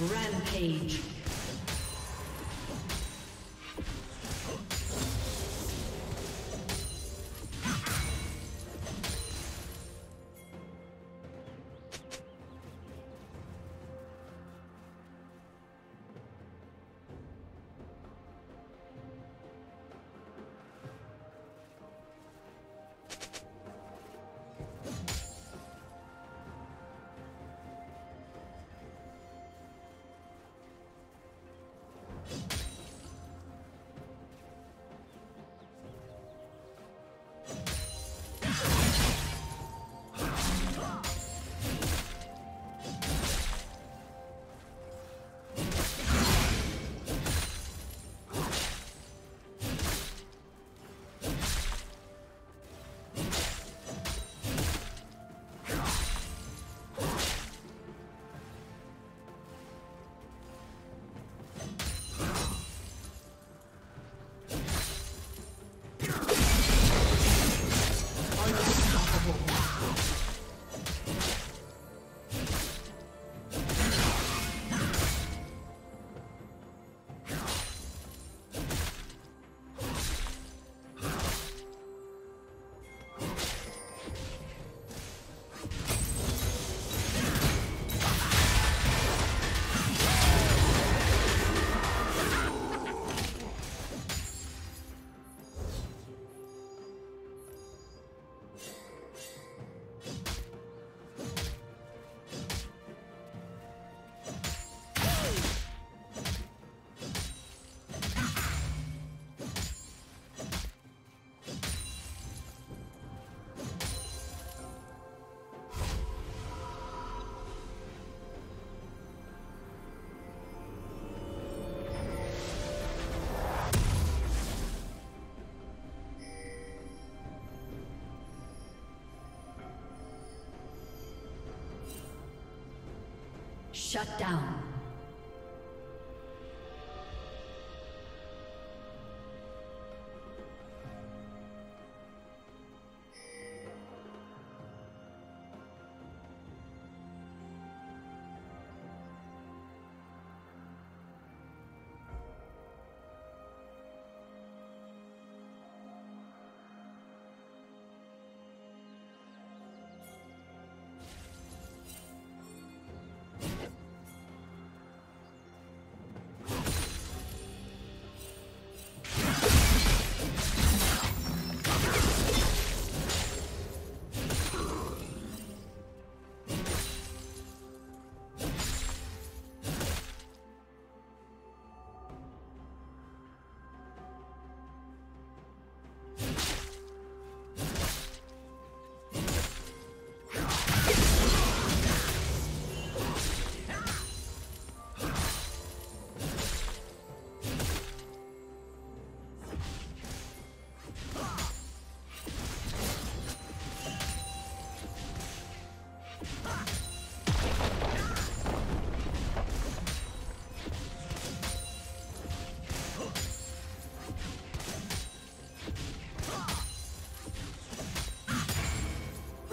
Rampage. Shut down.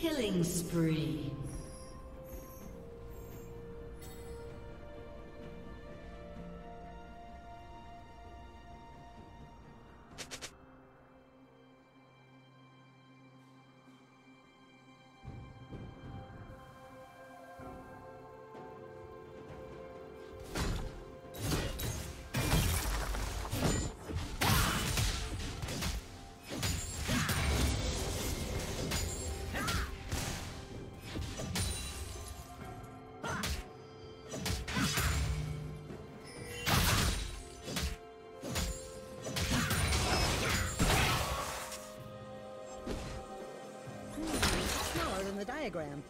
Killing spree. Diagram.